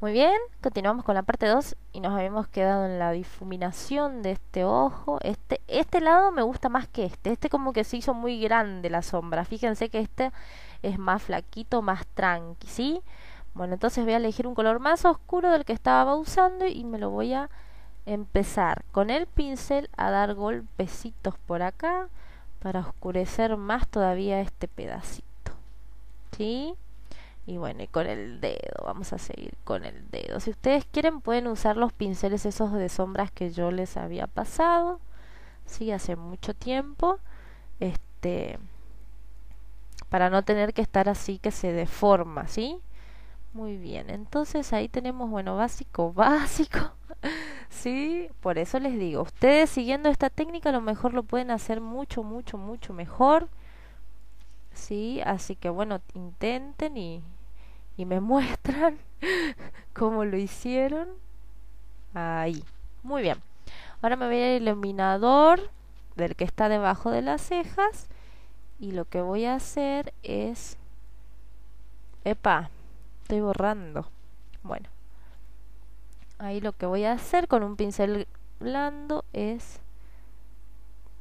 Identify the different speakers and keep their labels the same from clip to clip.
Speaker 1: Muy bien, continuamos con la parte 2 y nos habíamos quedado en la difuminación de este ojo. Este, este lado me gusta más que este. Este como que se hizo muy grande la sombra. Fíjense que este es más flaquito, más tranqui, ¿sí? Bueno, entonces voy a elegir un color más oscuro del que estaba usando y me lo voy a empezar con el pincel a dar golpecitos por acá para oscurecer más todavía este pedacito. ¿Sí? Y bueno, y con el dedo, vamos a seguir con el dedo. Si ustedes quieren pueden usar los pinceles esos de sombras que yo les había pasado. Sí, hace mucho tiempo. Este para no tener que estar así que se deforma, ¿sí? Muy bien, entonces ahí tenemos, bueno, básico, básico, ¿sí? Por eso les digo, ustedes siguiendo esta técnica a lo mejor lo pueden hacer mucho, mucho, mucho mejor, ¿sí? Así que bueno, intenten y, y me muestran cómo lo hicieron. Ahí. Muy bien. Ahora me voy al iluminador del que está debajo de las cejas y lo que voy a hacer es epa estoy borrando bueno ahí lo que voy a hacer con un pincel blando es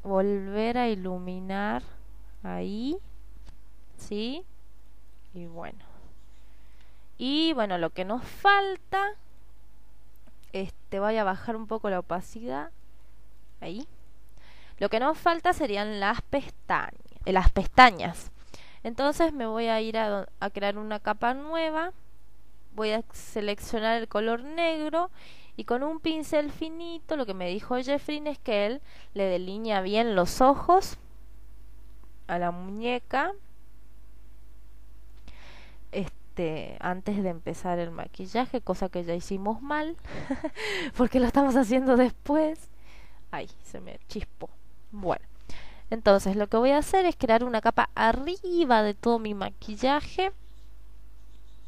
Speaker 1: volver a iluminar ahí ¿sí? y bueno y bueno, lo que nos falta, este, voy a bajar un poco la opacidad, ahí. Lo que nos falta serían las pestañas, eh, las pestañas. Entonces me voy a ir a, a crear una capa nueva, voy a seleccionar el color negro y con un pincel finito, lo que me dijo Jeffrey es que él le delinea bien los ojos a la muñeca. Este, antes de empezar el maquillaje, cosa que ya hicimos mal, porque lo estamos haciendo después. Ay, se me chispó. Bueno, entonces lo que voy a hacer es crear una capa arriba de todo mi maquillaje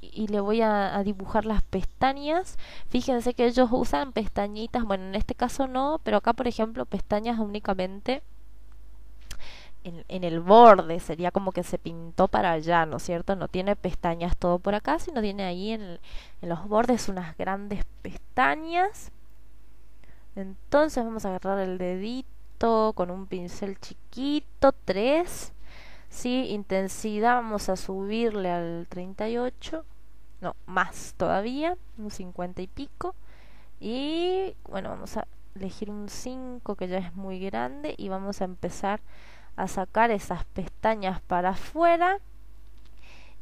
Speaker 1: y le voy a, a, dibujar las pestañas. Fíjense que ellos usan pestañitas, bueno, en este caso no, pero acá por ejemplo pestañas únicamente en, el borde, sería como que se pintó para allá, ¿no es cierto? No tiene pestañas todo por acá, sino tiene ahí en, los bordes unas grandes pestañas. Entonces vamos a agarrar el dedito con un pincel chiquito, 3. ¿sí? Intensidad vamos a subirle al 38. No, más todavía, un 50 y pico. Y bueno, vamos a elegir un 5 que ya es muy grande y vamos a empezar a sacar esas pestañas para afuera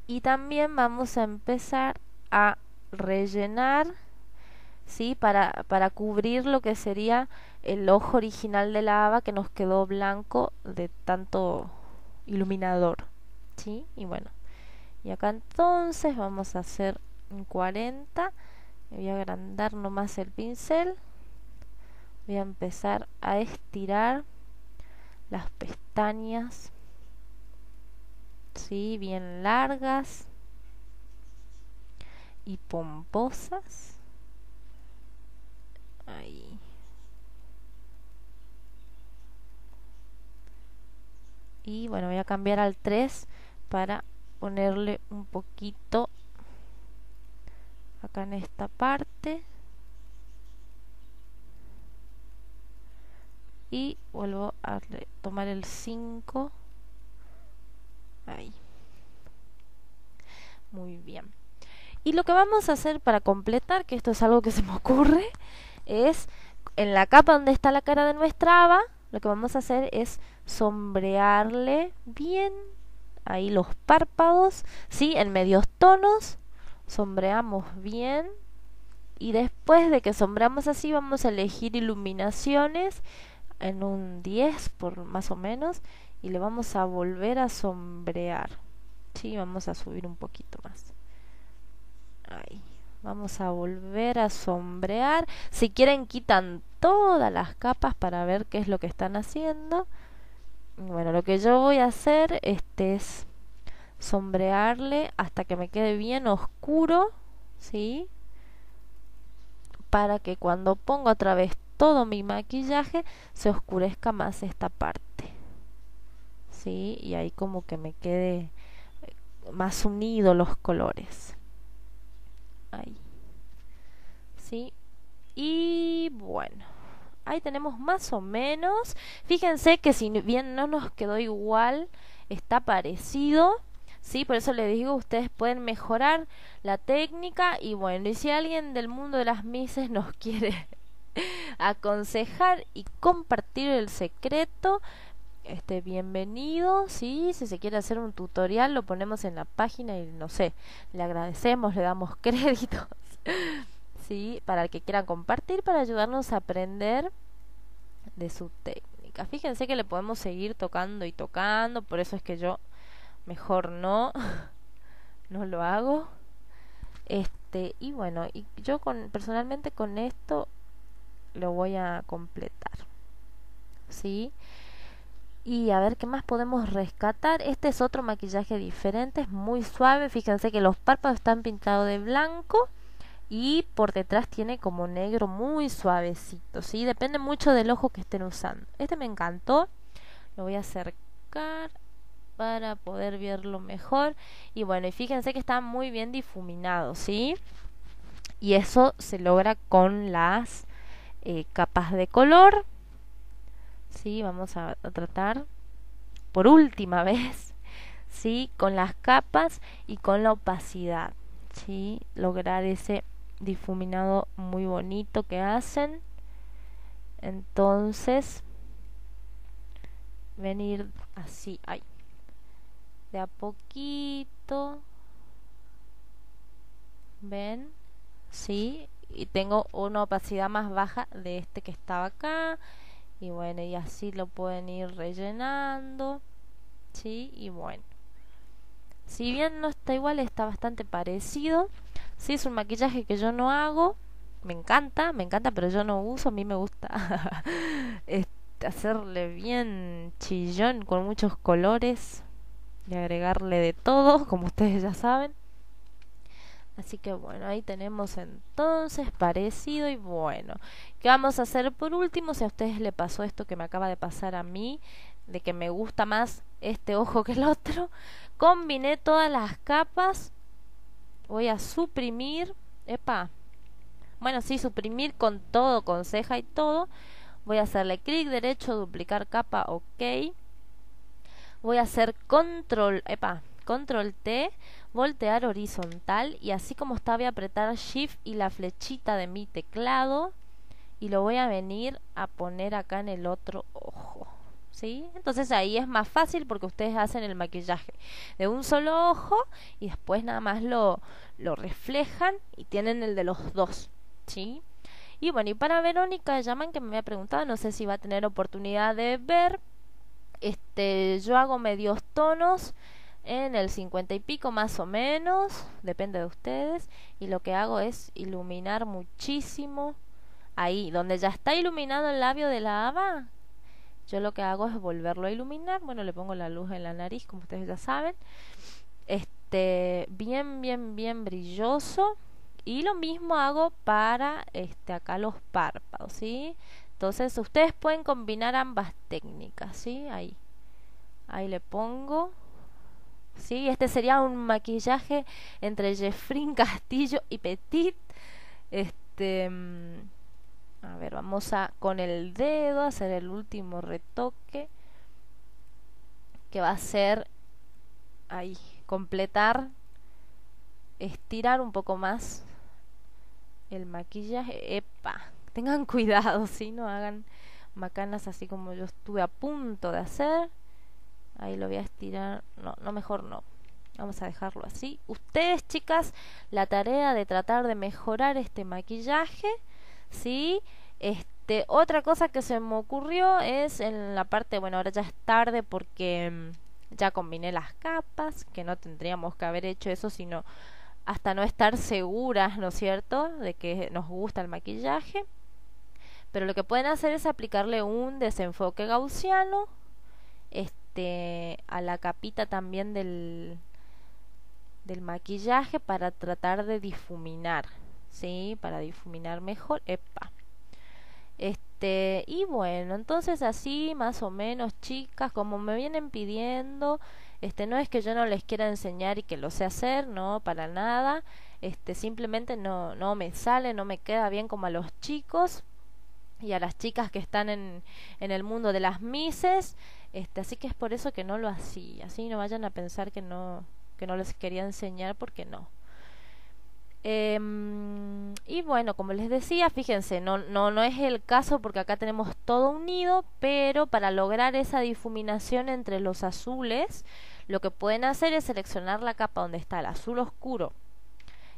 Speaker 1: y también vamos a empezar a rellenar ¿sí? para, para cubrir lo que sería el ojo original de la haba que nos quedó blanco de tanto iluminador ¿sí? y bueno y acá entonces vamos a hacer un 40 voy a agrandar nomás el pincel voy a empezar a estirar las pestañas sí bien largas y pomposas. Ahí. Y bueno voy a cambiar al 3 para ponerle un poquito acá en esta parte y vuelvo a tomar el 5 ahí muy bien. Y lo que vamos a hacer para completar que esto es algo que se me ocurre es en la capa donde está la cara de nuestra aba lo que vamos a hacer es sombrearle bien ahí los párpados sí en medios tonos sombreamos bien y después de que sombreamos así vamos a elegir iluminaciones en un 10 por más o menos y le vamos a volver a sombrear. Sí vamos a subir un poquito más. Ahí. Vamos a volver a sombrear. Si quieren quitan todas las capas para ver qué es lo que están haciendo. Bueno lo que yo voy a hacer este es sombrearle hasta que me quede bien oscuro sí para que cuando pongo otra vez todo mi maquillaje se oscurezca más esta parte ¿sí? y ahí como que me quede eh, más unido los colores ahí ¿sí? Y bueno, ahí tenemos más o menos. Fíjense que si bien no nos quedó igual, está parecido. Sí, por eso les digo, ustedes pueden mejorar la técnica y bueno, y si alguien del mundo de las mises nos quiere aconsejar y compartir el secreto, este bienvenido, sí, si se quiere hacer un tutorial lo ponemos en la página y no sé, le agradecemos, le damos créditos. sí, para el que quiera compartir para ayudarnos a aprender de su técnica. Fíjense que le podemos seguir tocando y tocando, por eso es que yo mejor no no lo hago. Este, y bueno, y yo con personalmente con esto lo voy a completar. ¿Sí? Y a ver qué más podemos rescatar. Este es otro maquillaje diferente, es muy suave. Fíjense que los párpados están pintados de blanco y por detrás tiene como negro muy suavecito, ¿sí? Depende mucho del ojo que estén usando. Este me encantó. Lo voy a acercar para poder verlo mejor. Y bueno, y fíjense que está muy bien difuminado, ¿sí? Y eso se logra con las eh, capas de color. Sí, vamos a, a tratar por última vez, ¿sí? Con las capas y con la opacidad, ¿sí? Lograr ese difuminado muy bonito que hacen. Entonces, venir así, ay, de a poquito, ven, sí, y tengo una opacidad más baja de este que estaba acá, y bueno, y así lo pueden ir rellenando, sí, y bueno, si bien no está igual, está bastante parecido. Sí, es un maquillaje que yo no hago. Me encanta, me encanta, pero yo no uso. A mí me gusta hacerle bien chillón con muchos colores y agregarle de todo, como ustedes ya saben. Así que bueno, ahí tenemos entonces parecido y bueno. ¿Qué vamos a hacer por último? Si a ustedes le pasó esto que me acaba de pasar a mí, de que me gusta más este ojo que el otro, combiné todas las capas voy a suprimir epa bueno sí suprimir con todo con ceja y todo voy a hacerle clic derecho duplicar capa ok voy a hacer control epa control T voltear horizontal y así como está voy a apretar shift y la flechita de mi teclado y lo voy a venir a poner acá en el otro ojo ¿sí? Entonces ahí es más fácil porque ustedes hacen el maquillaje de un solo ojo y después nada más lo, lo reflejan y tienen el de los dos, ¿sí? Y bueno, y para Verónica llaman que me había preguntado, no sé si va a tener oportunidad de ver. Este, yo hago medios tonos en el 50 y pico más o menos, depende de ustedes, y lo que hago es iluminar muchísimo ahí, donde ya está iluminado el labio de la haba, yo lo que hago es volverlo a iluminar. Bueno, le pongo la luz en la nariz, como ustedes ya saben. Este, bien, bien, bien brilloso. Y lo mismo hago para este acá los párpados, ¿sí? Entonces, ustedes pueden combinar ambas técnicas, ¿sí? Ahí. Ahí le pongo. ¿Sí? Este sería un maquillaje entre Jeffrey Castillo y Petit. Este mm, a ver, vamos a con el dedo hacer el último retoque que va a ser ahí, completar, estirar un poco más el maquillaje. Epa, tengan cuidado, si no hagan macanas así como yo estuve a punto de hacer. Ahí lo voy a estirar. No, no, mejor no. Vamos a dejarlo así. Ustedes, chicas, la tarea de tratar de mejorar este maquillaje ¿sí? Este, otra cosa que se me ocurrió es en la parte, bueno, ahora ya es tarde porque mm, ya combiné las capas, que no tendríamos que haber hecho eso, sino hasta no estar seguras, ¿no es cierto?, de que nos gusta el maquillaje. Pero lo que pueden hacer es aplicarle un desenfoque gaussiano este a la capita también del del maquillaje para tratar de difuminar. ¿sí? Para difuminar mejor. Epa. Este, y bueno, entonces así más o menos, chicas, como me vienen pidiendo, este no es que yo no les quiera enseñar y que lo sé hacer, no, para nada. este simplemente no no me sale no me queda bien como a los chicos y a las chicas que están en, en el mundo de las mises este así que es por eso que no lo hacía así no vayan a pensar que no que no les quería enseñar porque no. Em, y bueno, como les decía, fíjense, no, no, no es el caso porque acá tenemos todo unido, pero para lograr esa difuminación entre los azules, lo que pueden hacer es seleccionar la capa donde está el azul oscuro.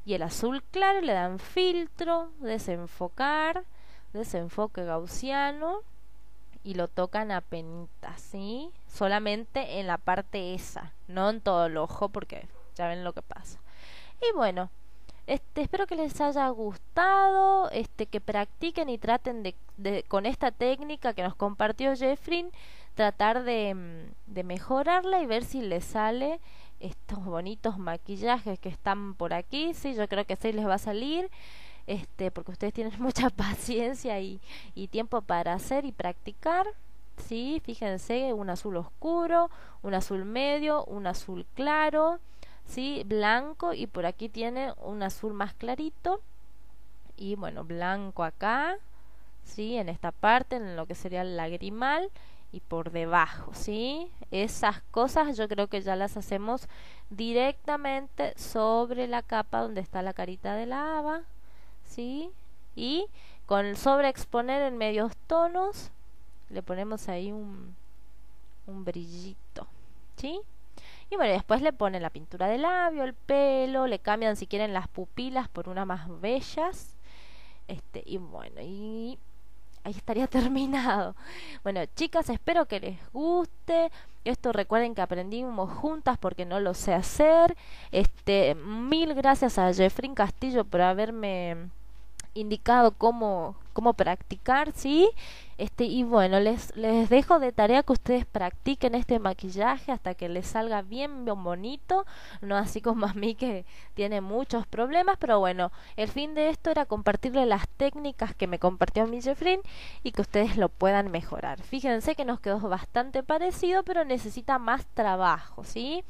Speaker 1: Y el azul claro, le dan filtro, desenfocar, desenfoque gaussiano y lo tocan a penitas, ¿sí? Solamente en la parte esa, no en todo el ojo porque ya ven lo que pasa. Y bueno, este, espero que les haya gustado, este, que practiquen y traten de, con esta técnica que nos compartió Jeffrey, tratar de, mm, de mejorarla y ver si les sale estos bonitos maquillajes que están por aquí. Sí, yo creo que sí les va a salir, este, porque ustedes tienen mucha paciencia y, tiempo para hacer y practicar. Sí, fíjense, un azul oscuro, un azul medio, un azul claro ¿sí? Blanco y por aquí tiene un azul más clarito y bueno, blanco acá, ¿sí? En esta parte, en lo que sería el lagrimal y por debajo, ¿sí? Esas cosas yo creo que ya las hacemos directamente sobre la capa donde está la carita de la haba, ¿sí? Y con sobreexponer en medios tonos le ponemos ahí un, un brillito, ¿sí? Y bueno, después le ponen la pintura de labio, el pelo, le cambian si quieren las pupilas por unas más bellas. Este, y bueno, y ahí estaría terminado. Bueno, chicas, espero que les guste. Esto recuerden que aprendimos juntas porque no lo sé hacer. Este, mil gracias a Jeffrey Castillo por haberme indicado cómo, cómo practicar, ¿sí? Este, y bueno, les, les dejo de tarea que ustedes practiquen este maquillaje hasta que les salga bien, bonito, no así como a mí que tiene muchos problemas, pero bueno, el fin de esto era compartirle las técnicas que me compartió mi Jeffrey y que ustedes lo puedan mejorar. Fíjense que nos quedó bastante parecido, pero necesita más trabajo, ¿sí?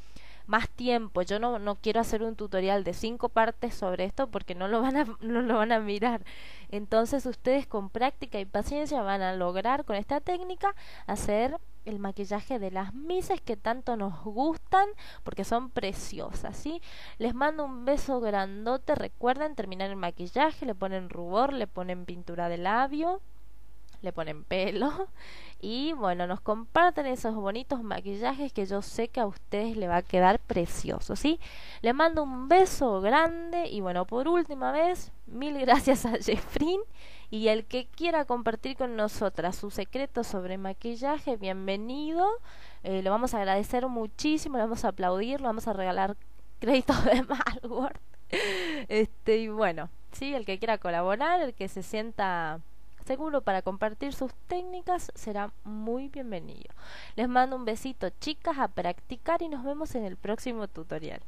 Speaker 1: Más tiempo. Yo no, no quiero hacer un tutorial de cinco partes sobre esto porque no lo van a, no lo van a mirar. Entonces ustedes con práctica y paciencia van a lograr con esta técnica hacer el maquillaje de las mises que tanto nos gustan porque son preciosas, ¿sí? Les mando un beso grandote, recuerden terminar el maquillaje, le ponen rubor, le ponen pintura de labio, le ponen pelo y bueno, nos comparten esos bonitos maquillajes que yo sé que a ustedes le va a quedar precioso, ¿sí? Le mando un beso grande y bueno, por última vez, mil gracias a Jeffrey y el que quiera compartir con nosotras su secreto sobre maquillaje, bienvenido. Eh, lo vamos a agradecer muchísimo, le vamos a aplaudir, le vamos a regalar créditos de malware. Este, y bueno, sí, el que quiera colaborar, el que se sienta seguro para compartir sus técnicas será muy bienvenido. Les mando un besito chicas a practicar y nos vemos en el próximo tutorial.